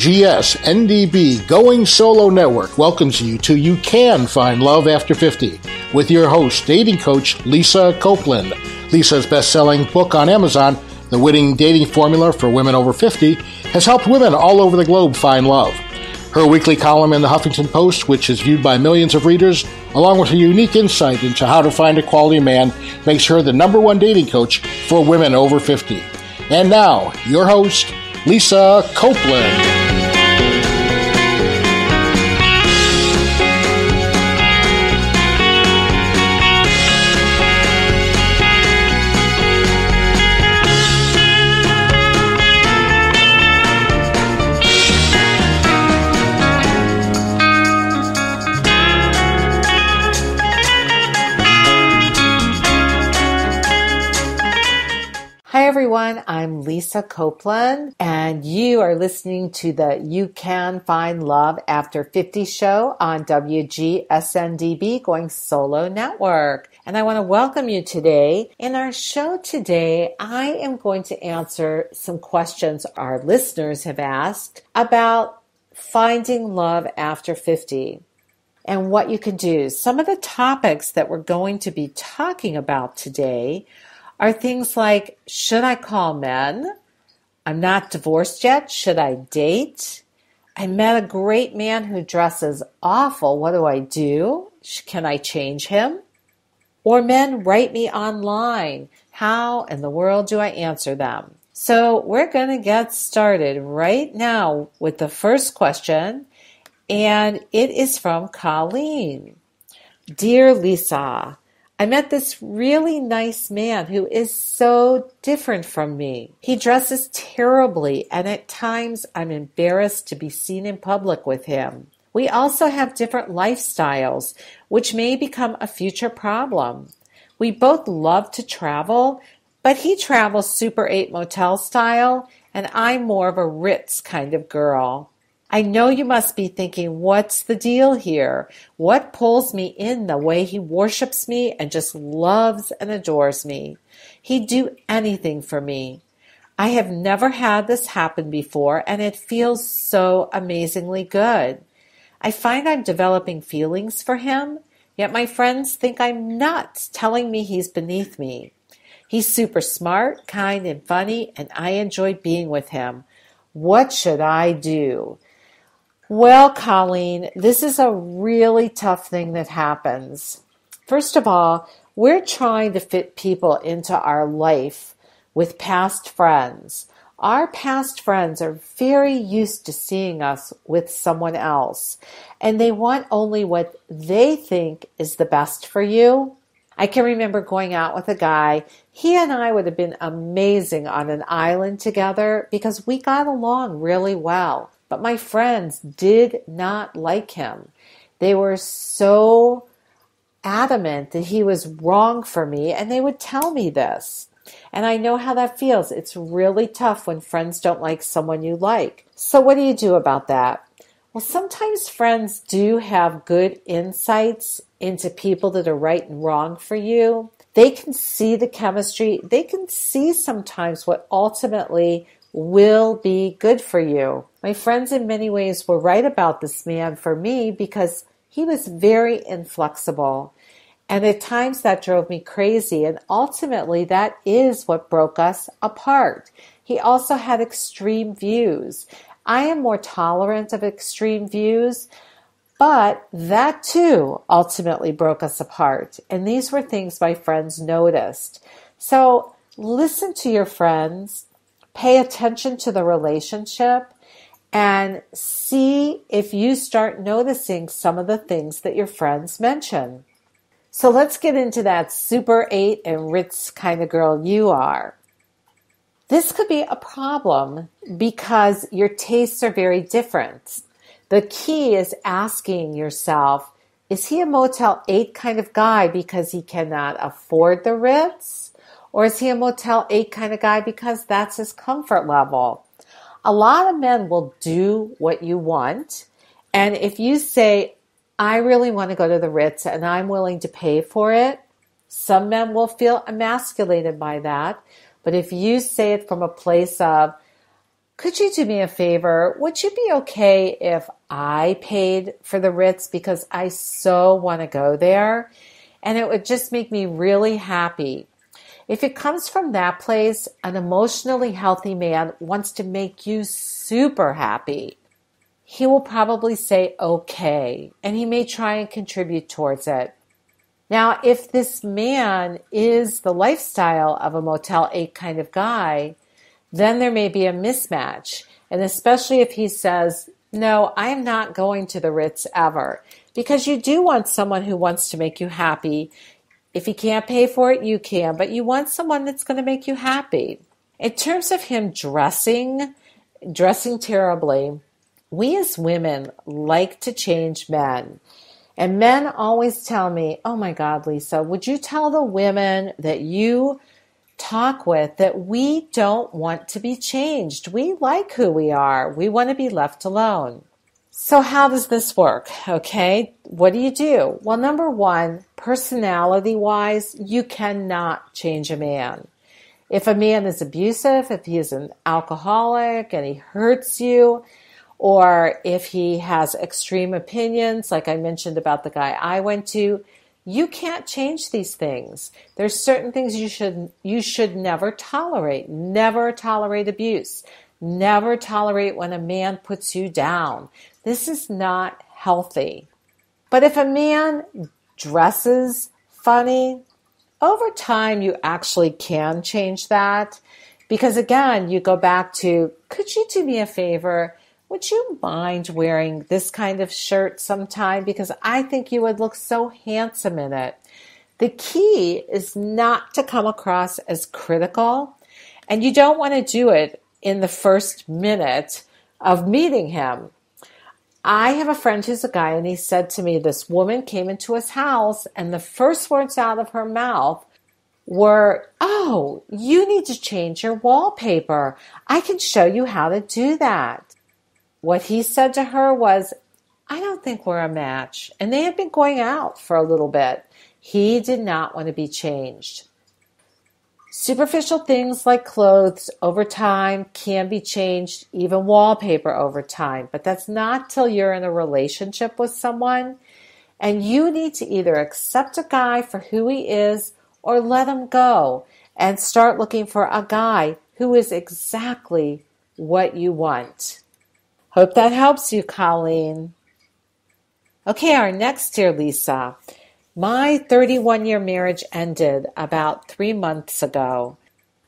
WGS NDB Going Solo Network welcomes you to You Can Find Love After 50 with your host, dating coach Lisa Copeland. Lisa's best selling book on Amazon, The Winning Dating Formula for Women Over 50, has helped women all over the globe find love. Her weekly column in the Huffington Post, which is viewed by millions of readers, along with her unique insight into how to find a quality man, makes her the number one dating coach for women over 50. And now, your host, Lisa Copeland. Everyone. I'm Lisa Copeland, and you are listening to the You Can Find Love After 50 show on WGSNDB Going Solo Network. And I want to welcome you today. In our show today, I am going to answer some questions our listeners have asked about finding love after 50 and what you can do. Some of the topics that we're going to be talking about today are things like should I call men? I'm not divorced yet. Should I date? I met a great man who dresses awful. What do I do? Can I change him? Or men write me online. How in the world do I answer them? So we're going to get started right now with the first question, and it is from Colleen. Dear Lisa, I met this really nice man who is so different from me. He dresses terribly, and at times I'm embarrassed to be seen in public with him. We also have different lifestyles, which may become a future problem. We both love to travel, but he travels Super 8 motel style, and I'm more of a Ritz kind of girl. I know you must be thinking, what's the deal here? What pulls me in the way he worships me and just loves and adores me? He'd do anything for me. I have never had this happen before, and it feels so amazingly good. I find I'm developing feelings for him, yet my friends think I'm nuts, telling me he's beneath me. He's super smart, kind, and funny, and I enjoy being with him. What should I do? Well, Colleen, this is a really tough thing that happens. First of all, we're trying to fit people into our life with past friends. Our past friends are very used to seeing us with someone else, and they want only what they think is the best for you. I can remember going out with a guy. He and I would have been amazing on an island together because we got along really well. But my friends did not like him. They were so adamant that he was wrong for me, and they would tell me this. And I know how that feels. It's really tough when friends don't like someone you like. So, what do you do about that? Well, sometimes friends do have good insights into people that are right and wrong for you. They can see the chemistry. They can see sometimes what ultimately will be good for you. My friends, in many ways, were right about this man for me because he was very inflexible. And at times that drove me crazy. And ultimately, that is what broke us apart. He also had extreme views. I am more tolerant of extreme views, but that too ultimately broke us apart. And these were things my friends noticed. So listen to your friends, pay attention to the relationship and see if you start noticing some of the things that your friends mention. So let's get into that super eight and Ritz kind of girl you are. This could be a problem because your tastes are very different. The key is asking yourself, is he a Motel 8 kind of guy because he cannot afford the Ritz? Or is he a Motel 8 kind of guy because that's his comfort level? A lot of men will do what you want. And if you say, I really want to go to the Ritz and I'm willing to pay for it, some men will feel emasculated by that. But if you say it from a place of, Could you do me a favor? Would you be okay if I paid for the Ritz because I so want to go there? And it would just make me really happy. If it comes from that place, an emotionally healthy man wants to make you super happy. He will probably say okay, and he may try and contribute towards it. Now, if this man is the lifestyle of a Motel 8 kind of guy, then there may be a mismatch. And especially if he says, No, I'm not going to the Ritz ever. Because you do want someone who wants to make you happy. If he can't pay for it, you can, but you want someone that's going to make you happy. In terms of him dressing, dressing terribly, we as women like to change men. And men always tell me, Oh my God, Lisa, would you tell the women that you talk with that we don't want to be changed? We like who we are. We want to be left alone. So, how does this work? Okay. What do you do? Well, number one, personality wise, you cannot change a man. If a man is abusive, if he is an alcoholic and he hurts you, or if he has extreme opinions, like I mentioned about the guy I went to, you can't change these things. There's certain things you should you should never tolerate. Never tolerate abuse. Never tolerate when a man puts you down. This is not healthy. But if a man dresses funny, over time you actually can change that. Because again, you go back to, could you do me a favor? Would you mind wearing this kind of shirt sometime? Because I think you would look so handsome in it. The key is not to come across as critical, and you don't want to do it in the first minute of meeting him. I have a friend who's a guy, and he said to me, This woman came into his house, and the first words out of her mouth were, Oh, you need to change your wallpaper. I can show you how to do that. What he said to her was, I don't think we're a match. And they had been going out for a little bit. He did not want to be changed. Superficial things like clothes over time can be changed, even wallpaper over time, but that's not till you're in a relationship with someone. And you need to either accept a guy for who he is or let him go and start looking for a guy who is exactly what you want. Hope that helps you, Colleen. Okay, our next dear Lisa. My 31 year marriage ended about three months ago.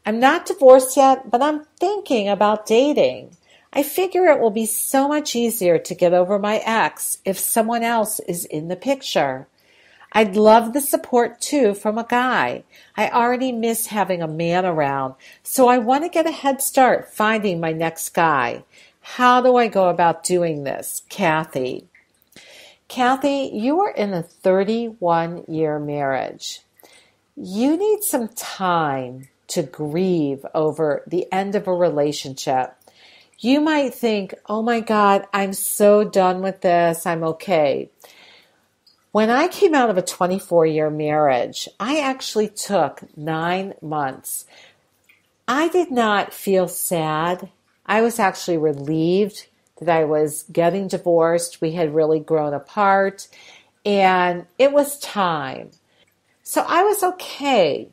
I'm not divorced yet, but I'm thinking about dating. I figure it will be so much easier to get over my ex if someone else is in the picture. I'd love the support too from a guy. I already miss having a man around, so I want to get a head start finding my next guy. How do I go about doing this? Kathy. Kathy, you are in a 31 year marriage. You need some time to grieve over the end of a relationship. You might think, oh my God, I'm so done with this. I'm okay. When I came out of a 24 year marriage, I actually took nine months. I did not feel sad I was actually relieved that I was getting divorced. We had really grown apart and it was time. So I was okay.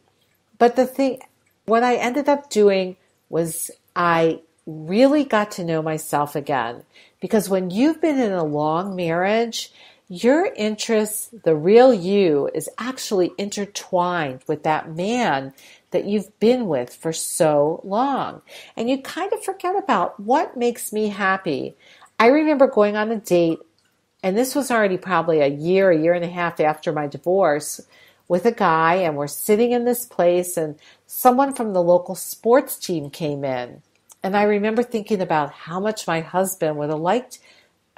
But the thing, what I ended up doing was I really got to know myself again. Because when you've been in a long marriage, your interests, the real you, is actually intertwined with that man that you've been with for so long. And you kind of forget about what makes me happy. I remember going on a date, and this was already probably a year, a year and a half after my divorce with a guy, and we're sitting in this place, and someone from the local sports team came in. And I remember thinking about how much my husband would have liked,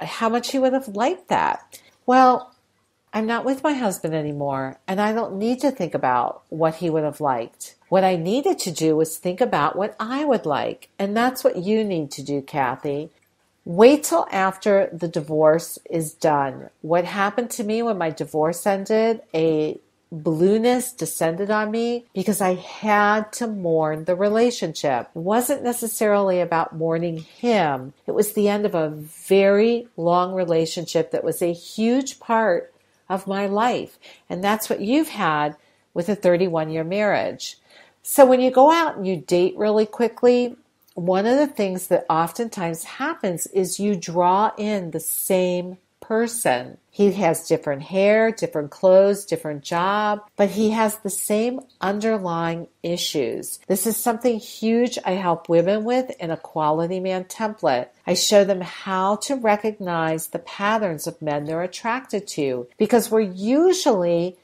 how much he would have liked that. Well, I'm not with my husband anymore, and I don't need to think about what he would have liked. What I needed to do was think about what I would like, and that's what you need to do, Kathy. Wait till after the divorce is done. What happened to me when my divorce ended, a blueness descended on me because I had to mourn the relationship. It wasn't necessarily about mourning him. It was the end of a very long relationship that was a huge part of my life. And that's what you've had with a 31 year marriage. So when you go out and you date really quickly, one of the things that oftentimes happens is you draw in the same person. He has different hair, different clothes, different job, but he has the same underlying issues. This is something huge I help women with in a quality man template. I show them how to recognize the patterns of men they're attracted to because we're usually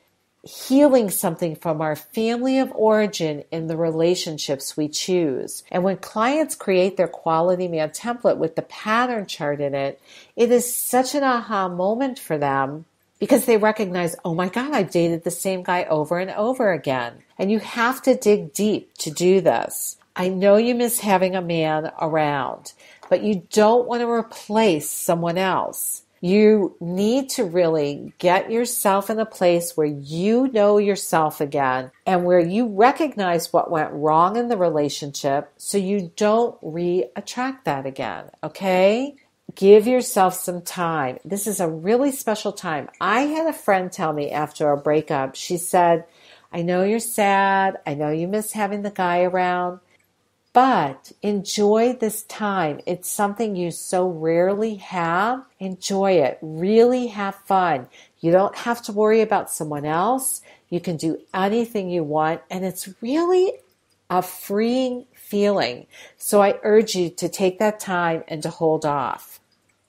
healing something from our family of origin in the relationships we choose. And when clients create their quality man template with the pattern chart in it, it is such an aha moment for them because they recognize, oh my God, I've dated the same guy over and over again. And you have to dig deep to do this. I know you miss having a man around, but you don't want to replace someone else. You need to really get yourself in a place where you know yourself again and where you recognize what went wrong in the relationship so you don't re attract that again. Okay? Give yourself some time. This is a really special time. I had a friend tell me after a breakup, she said, I know you're sad. I know you miss having the guy around, but enjoy this time. It's something you so rarely have. Enjoy it. Really have fun. You don't have to worry about someone else. You can do anything you want. And it's really a freeing feeling. So I urge you to take that time and to hold off.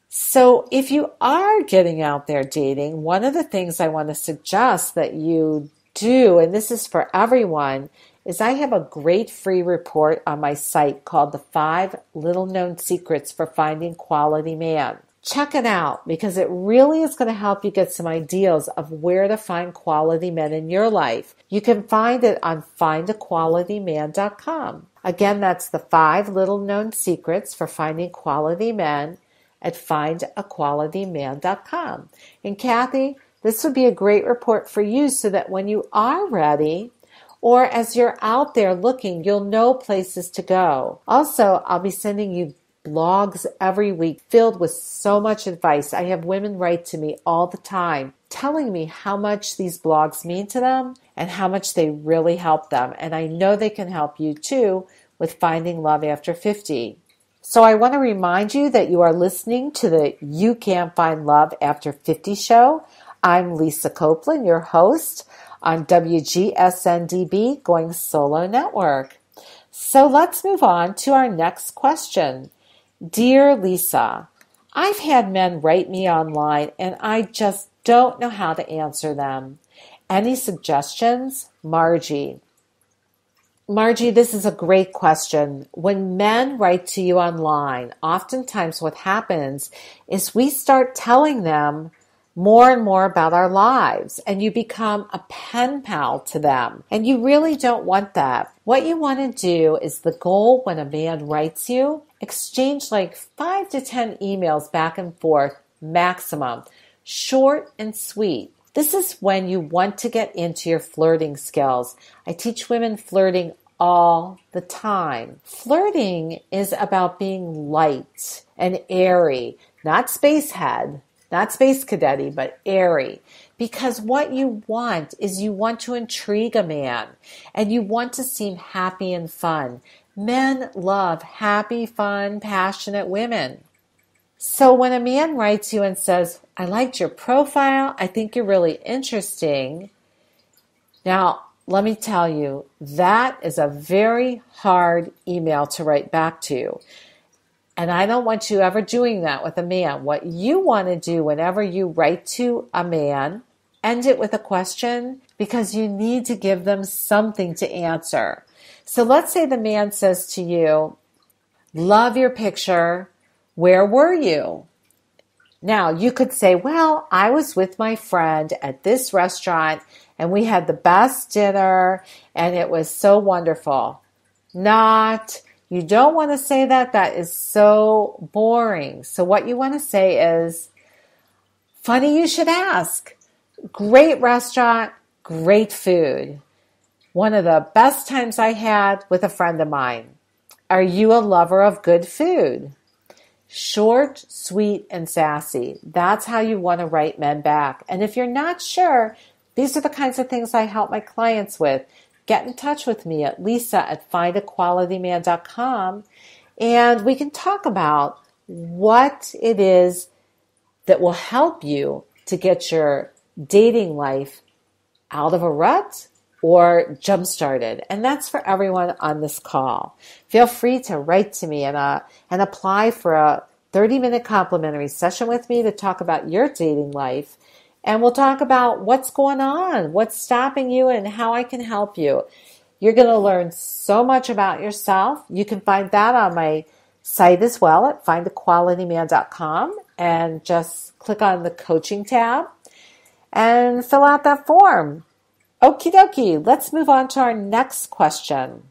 So if you are getting out there dating, one of the things I want to suggest that you do, and this is for everyone, is I have a great free report on my site called The Five Little Known Secrets for Finding Quality Man. Check it out because it really is going to help you get some ideas of where to find quality men in your life. You can find it on findaqualityman.com. Again, that's the five little known secrets for finding quality men at findaqualityman.com. And Kathy, this would be a great report for you so that when you are ready, or as you're out there looking, you'll know places to go. Also, I'll be sending you blogs every week filled with so much advice. I have women write to me all the time telling me how much these blogs mean to them and how much they really help them. And I know they can help you too with finding love after 50. So I want to remind you that you are listening to the You Can't Find Love After 50 show. I'm Lisa Copeland, your host on WGSNDB Going Solo Network. So let's move on to our next question. Dear Lisa, I've had men write me online and I just don't know how to answer them. Any suggestions? Margie. Margie, this is a great question. When men write to you online, oftentimes what happens is we start telling them more and more about our lives and you become a pen pal to them. And you really don't want that. What you want to do is the goal when a man writes you, exchange like five to 10 emails back and forth maximum, short and sweet. This is when you want to get into your flirting skills. I teach women flirting all the time. Flirting is about being light and airy, not spacehead, not space cadetty, but airy. Because what you want is you want to intrigue a man and you want to seem happy and fun. Men love happy, fun, passionate women. So when a man writes you and says, I liked your profile, I think you're really interesting. Now, let me tell you, that is a very hard email to write back to and I don't want you ever doing that with a man. What you want to do whenever you write to a man, end it with a question because you need to give them something to answer. So let's say the man says to you, Love your picture. Where were you? Now you could say, Well, I was with my friend at this restaurant and we had the best dinner and it was so wonderful. Not, you don't want to say that. That is so boring. So what you want to say is, funny you should ask. Great restaurant, great food. One of the best times I had with a friend of mine. Are you a lover of good food? Short, sweet, and sassy. That's how you want to write men back. And if you're not sure, these are the kinds of things I help my clients with. Get in touch with me at lisa at findaqualityman.com and we can talk about what it is that will help you to get your dating life out of a rut or jump started. And that's for everyone on this call. Feel free to write to me and, uh, and apply for a 30 minute complimentary session with me to talk about your dating life. And we'll talk about what's going on, what's stopping you, and how I can help you. You're going to learn so much about yourself. You can find that on my site as well at findaqualityman.com and just click on the coaching tab and fill out that form. Okie dokie, let's move on to our next question.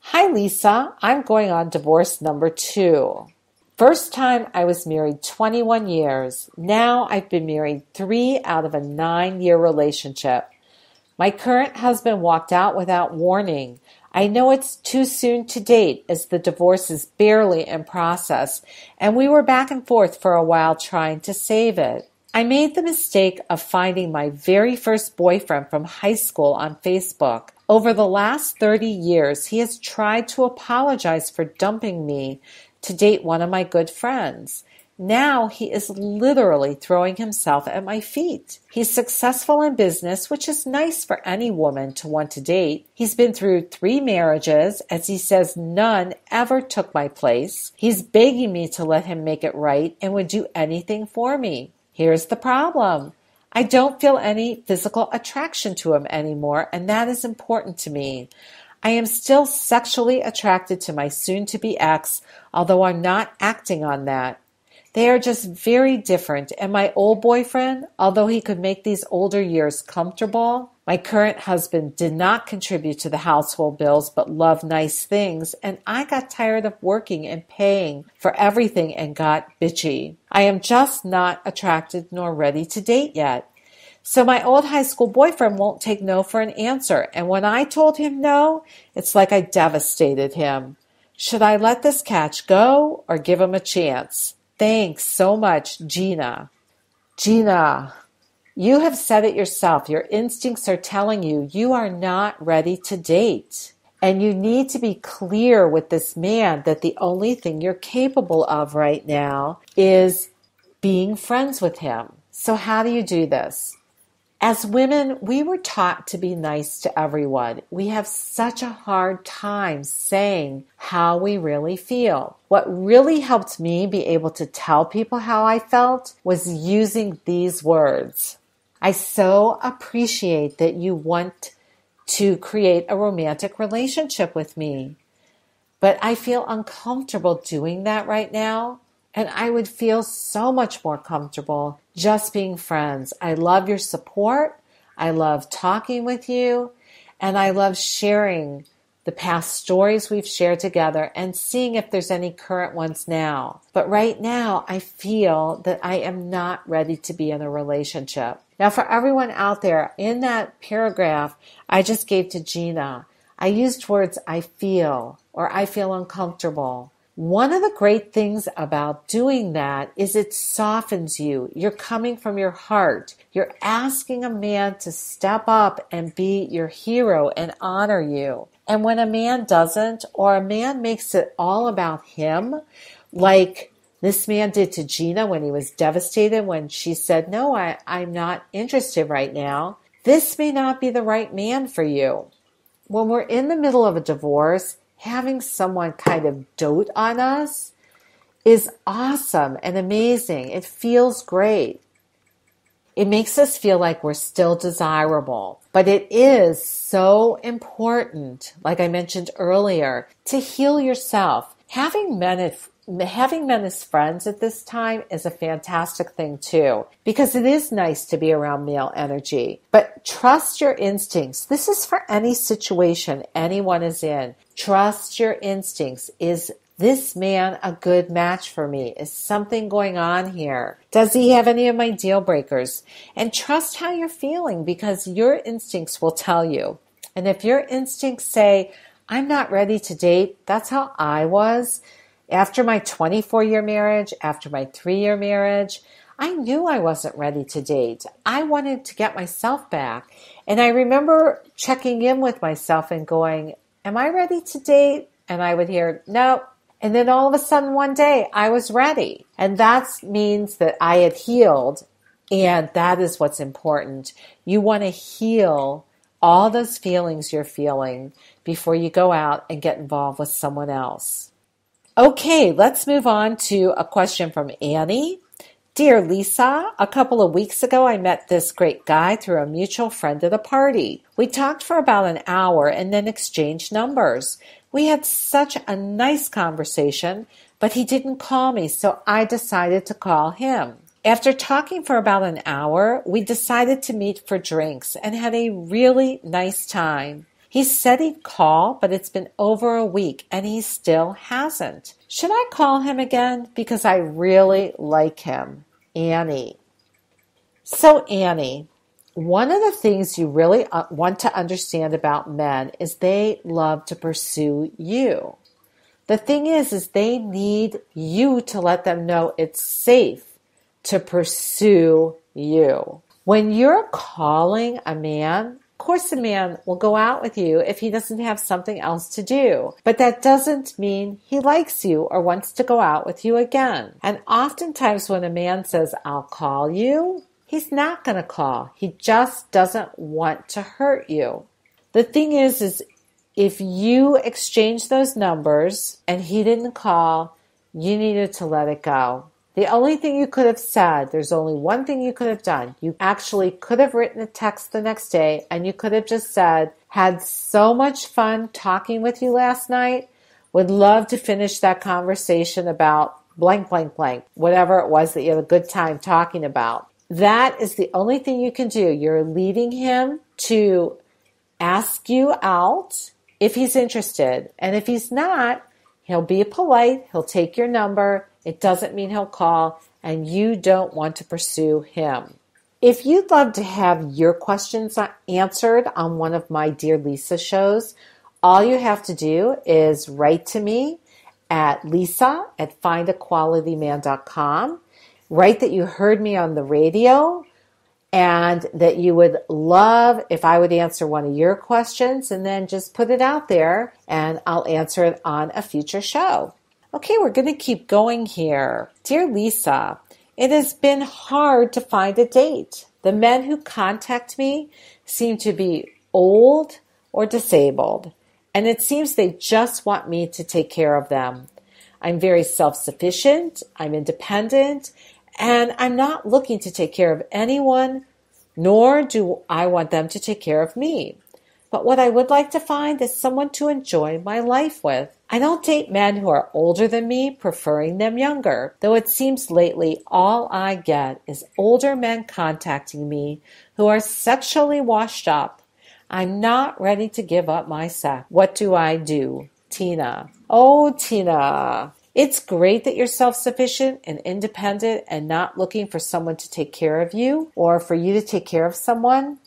Hi, Lisa. I'm going on divorce number two. First time I was married 21 years. Now I've been married three out of a nine year relationship. My current husband walked out without warning. I know it's too soon to date as the divorce is barely in process, and we were back and forth for a while trying to save it. I made the mistake of finding my very first boyfriend from high school on Facebook. Over the last 30 years, he has tried to apologize for dumping me to date one of my good friends. Now he is literally throwing himself at my feet. He's successful in business, which is nice for any woman to want to date. He's been through three marriages, as he says none ever took my place. He's begging me to let him make it right and would do anything for me. Here's the problem. I don't feel any physical attraction to him anymore, and that is important to me. I am still sexually attracted to my soon to be ex, although I'm not acting on that. They are just very different, and my old boyfriend, although he could make these older years comfortable, my current husband did not contribute to the household bills but loved nice things, and I got tired of working and paying for everything and got bitchy. I am just not attracted nor ready to date yet. So my old high school boyfriend won't take no for an answer, and when I told him no, it's like I devastated him. Should I let this catch go or give him a chance? Thanks so much, Gina. Gina, you have said it yourself. Your instincts are telling you you are not ready to date. And you need to be clear with this man that the only thing you're capable of right now is being friends with him. So, how do you do this? As women, we were taught to be nice to everyone. We have such a hard time saying how we really feel. What really helped me be able to tell people how I felt was using these words. I so appreciate that you want to create a romantic relationship with me. But I feel uncomfortable doing that right now. And I would feel so much more comfortable just being friends. I love your support. I love talking with you. And I love sharing the past stories we've shared together and seeing if there's any current ones now. But right now, I feel that I am not ready to be in a relationship. Now, for everyone out there, in that paragraph I just gave to Gina, I used words I feel or I feel uncomfortable. One of the great things about doing that is it softens you. You're coming from your heart. You're asking a man to step up and be your hero and honor you. And when a man doesn't, or a man makes it all about him, like this man did to Gina when he was devastated when she said, No, I, I'm not interested right now, this may not be the right man for you. When we're in the middle of a divorce, having someone kind of dote on us is awesome and amazing. It feels great. It makes us feel like we're still desirable. But it is so important, like I mentioned earlier, to heal yourself. Having men having men as friends at this time is a fantastic thing too, because it is nice to be around male energy. But trust your instincts. This is for any situation anyone is in. Trust your instincts is this man a good match for me? Is something going on here? Does he have any of my deal breakers? And trust how you're feeling because your instincts will tell you. And if your instincts say, I'm not ready to date, that's how I was. After my 24 year marriage, after my three year marriage, I knew I wasn't ready to date. I wanted to get myself back. And I remember checking in with myself and going, Am I ready to date? And I would hear, No, and then all of a sudden one day I was ready. And that means that I had healed. And that is what's important. You want to heal all those feelings you're feeling before you go out and get involved with someone else. Okay, let's move on to a question from Annie. Dear Lisa, a couple of weeks ago I met this great guy through a mutual friend at a party. We talked for about an hour and then exchanged numbers. We had such a nice conversation, but he didn't call me, so I decided to call him. After talking for about an hour, we decided to meet for drinks and had a really nice time. He said he'd call, but it's been over a week and he still hasn't. Should I call him again? Because I really like him. Annie. So, Annie, one of the things you really uh, want to understand about men is they love to pursue you. The thing is, is they need you to let them know it's safe to pursue you. When you're calling a man, course a man will go out with you if he doesn't have something else to do. But that doesn't mean he likes you or wants to go out with you again. And oftentimes when a man says, I'll call you, He's not going to call. He just doesn't want to hurt you. The thing is, is if you exchange those numbers and he didn't call, you needed to let it go. The only thing you could have said, there's only one thing you could have done. You actually could have written a text the next day and you could have just said, had so much fun talking with you last night. Would love to finish that conversation about blank, blank, blank, whatever it was that you had a good time talking about. That is the only thing you can do. You're leading him to ask you out if he's interested. And if he's not, he'll be polite, he'll take your number. It doesn't mean he'll call, and you don't want to pursue him. If you'd love to have your questions answered on one of my Dear Lisa shows, all you have to do is write to me at lisa at findaqualityman.com write that you heard me on the radio and that you would love if I would answer one of your questions and then just put it out there and I'll answer it on a future show. Okay, we're going to keep going here. Dear Lisa, it has been hard to find a date. The men who contact me seem to be old or disabled, and it seems they just want me to take care of them. I'm very self sufficient, I'm independent, and I'm not looking to take care of anyone, nor do I want them to take care of me. But what I would like to find is someone to enjoy my life with. I don't date men who are older than me, preferring them younger, though it seems lately all I get is older men contacting me who are sexually washed up. I'm not ready to give up my sex. What do I do? Tina. Oh, Tina. It's great that you're self sufficient and independent and not looking for someone to take care of you or for you to take care of someone.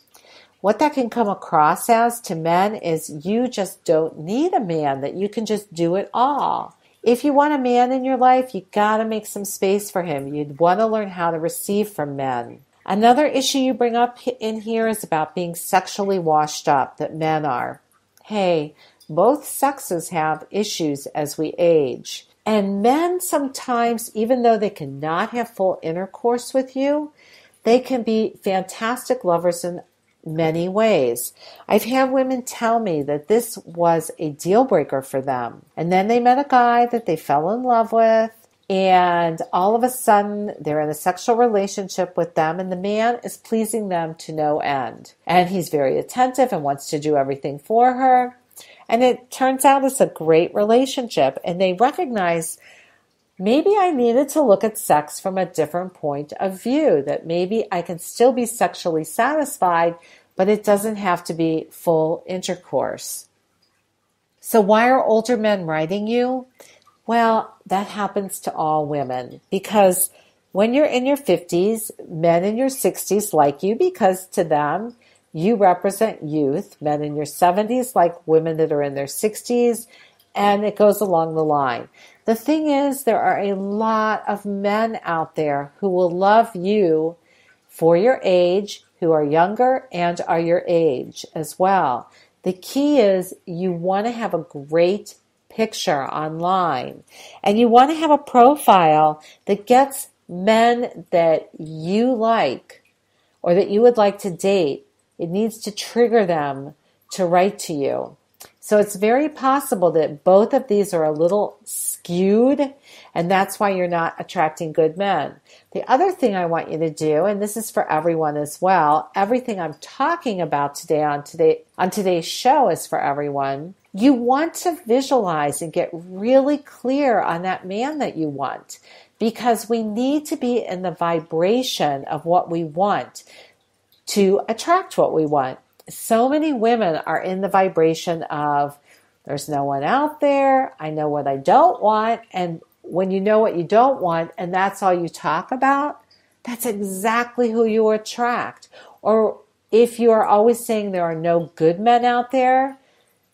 What that can come across as to men is you just don't need a man, that you can just do it all. If you want a man in your life, you gotta make some space for him. You'd want to learn how to receive from men. Another issue you bring up in here is about being sexually washed up, that men are. Hey, both sexes have issues as we age. And men sometimes, even though they cannot have full intercourse with you, they can be fantastic lovers in many ways. I've had women tell me that this was a deal breaker for them. And then they met a guy that they fell in love with. And all of a sudden, they're in a sexual relationship with them, and the man is pleasing them to no end. And he's very attentive and wants to do everything for her. And it turns out it's a great relationship. And they recognize maybe I needed to look at sex from a different point of view, that maybe I can still be sexually satisfied, but it doesn't have to be full intercourse. So, why are older men writing you? Well, that happens to all women because when you're in your 50s, men in your 60s like you because to them, you represent youth. Men in your 70s like women that are in their 60s, and it goes along the line. The thing is, there are a lot of men out there who will love you for your age, who are younger and are your age as well. The key is you want to have a great picture online and you want to have a profile that gets men that you like or that you would like to date. It needs to trigger them to write to you. So it's very possible that both of these are a little skewed, and that's why you're not attracting good men. The other thing I want you to do, and this is for everyone as well, everything I'm talking about today on today on today's show is for everyone. You want to visualize and get really clear on that man that you want because we need to be in the vibration of what we want to attract what we want so many women are in the vibration of there's no one out there. I know what I don't want. And when you know what you don't want and that's all you talk about, that's exactly who you attract. Or if you are always saying there are no good men out there,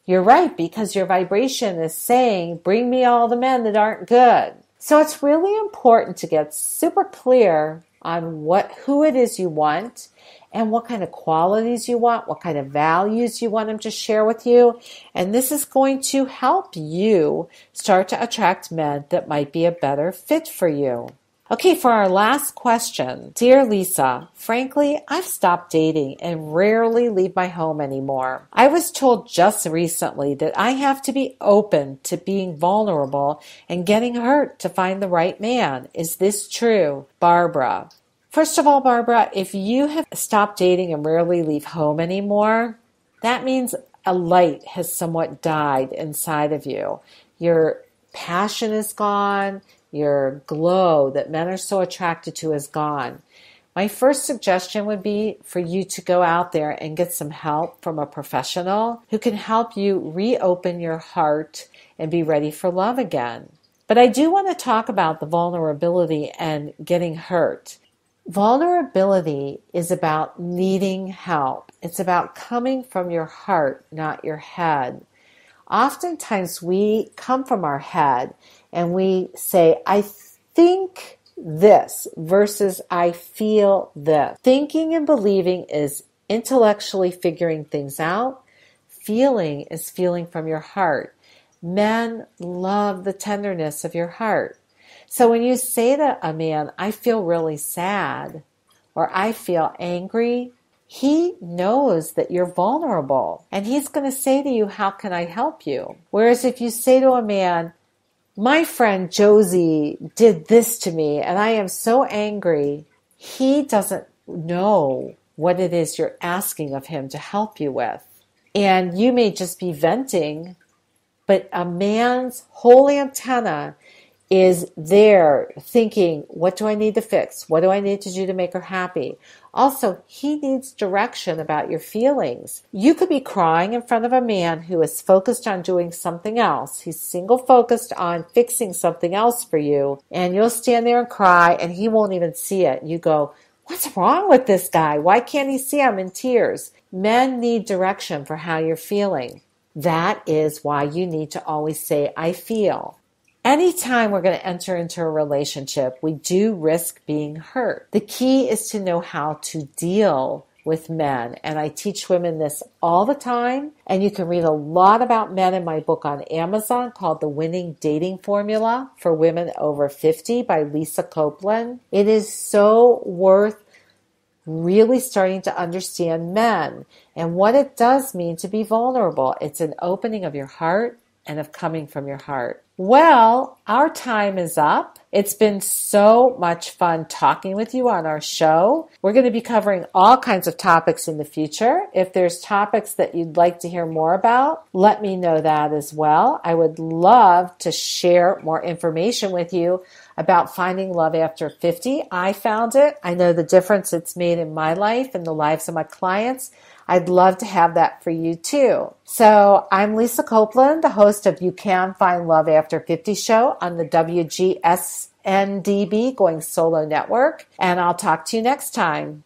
you're right because your vibration is saying, bring me all the men that aren't good. So it's really important to get super clear on what, who it is you want and what kind of qualities you want, what kind of values you want them to share with you. And this is going to help you start to attract men that might be a better fit for you. Okay, for our last question. Dear Lisa, frankly, I've stopped dating and rarely leave my home anymore. I was told just recently that I have to be open to being vulnerable and getting hurt to find the right man. Is this true? Barbara. First of all, Barbara, if you have stopped dating and rarely leave home anymore, that means a light has somewhat died inside of you. Your passion is gone, your glow that men are so attracted to is gone. My first suggestion would be for you to go out there and get some help from a professional who can help you reopen your heart and be ready for love again. But I do want to talk about the vulnerability and getting hurt. Vulnerability is about needing help. It's about coming from your heart, not your head. Oftentimes we come from our head and we say, I think this versus I feel this. Thinking and believing is intellectually figuring things out. Feeling is feeling from your heart. Men love the tenderness of your heart. So when you say to a man, I feel really sad or I feel angry, he knows that you're vulnerable and he's going to say to you, How can I help you? Whereas if you say to a man, My friend Josie did this to me and I am so angry, he doesn't know what it is you're asking of him to help you with. And you may just be venting, but a man's holy antenna is there thinking, what do I need to fix? What do I need to do to make her happy? Also, he needs direction about your feelings. You could be crying in front of a man who is focused on doing something else. He's single focused on fixing something else for you. And you'll stand there and cry and he won't even see it. You go, what's wrong with this guy? Why can't he see I'm in tears? Men need direction for how you're feeling. That is why you need to always say, I feel. Anytime we're going to enter into a relationship, we do risk being hurt. The key is to know how to deal with men. And I teach women this all the time. And you can read a lot about men in my book on Amazon called The Winning Dating Formula for Women Over 50 by Lisa Copeland. It is so worth really starting to understand men and what it does mean to be vulnerable. It's an opening of your heart and of coming from your heart. Well, our time is up. It's been so much fun talking with you on our show. We're going to be covering all kinds of topics in the future. If there's topics that you'd like to hear more about, let me know that as well. I would love to share more information with you about finding love after 50. I found it. I know the difference it's made in my life and the lives of my clients. I'd love to have that for you too. So I'm Lisa Copeland, the host of You Can Find Love After 50 show on the WGSNDB Going Solo Network, and I'll talk to you next time.